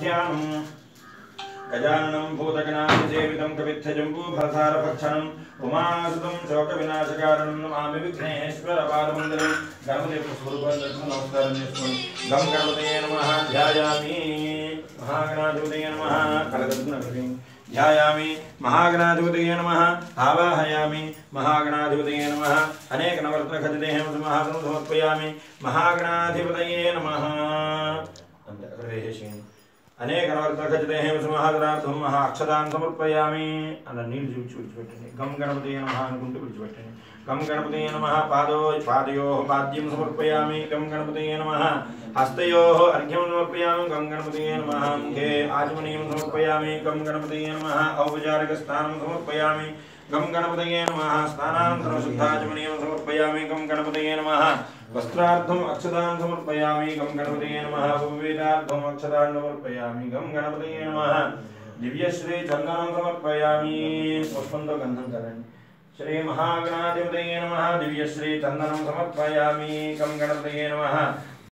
ध्यानम् गजाननं भूतगणाभिसेवितं कवित्थजम्बूभसारभक्षणम् उमासुतं शोकविनाशकारणं नमामि विघ्नेश्वरपादमन्दिरं नमः, ध्यायामि। महागणाधिपतये नमः ध्यायामि। महागणाधिपतये नमः, आवाहयामि। महागणाधिपतये नमः महागणाधिपतये नमः। అంతే అక్కడ వేసేసేయండి అనేక నవర్తకచితేహం సింహాదరార్థం మహా అక్షతాన్ని సమర్పయామి అన్న నీళ్ళు చూపించి విడిచిపెట్టండి గం గణపతి నమ అనుకుంటూ విడిచిపెట్టండి గం గణపతి నమ పాదో పాదయో పాద్యం సమర్పయామి గం గణపతి నమ హస్తయో అర్ఘ్యం సమర్పయామి గం గణపతి నమ ముఖే ఆచమనీయం సమర్పయామి గం గణపతి నమ ఔపచారిక స్నానం సమర్పయామి गम गणपतये नमः। स्थानान्तरशुद्धाचमनीयं समर्पयामि। गम गणपतये नमः। वस्त्रार्थम् अक्षतां समर्पयामि गम गणपतये नमः। उपवेदार्थम् अक्षतां समर्पयामि गम गणपतये नमः। दिव्यश्री चन्दनं समर्पयामि पुष्पं तो गन्धं श्री महागणाधिपतये नमः। दिव्यश्री चन्दनं समर्पयामि। गम गणपतये नमः।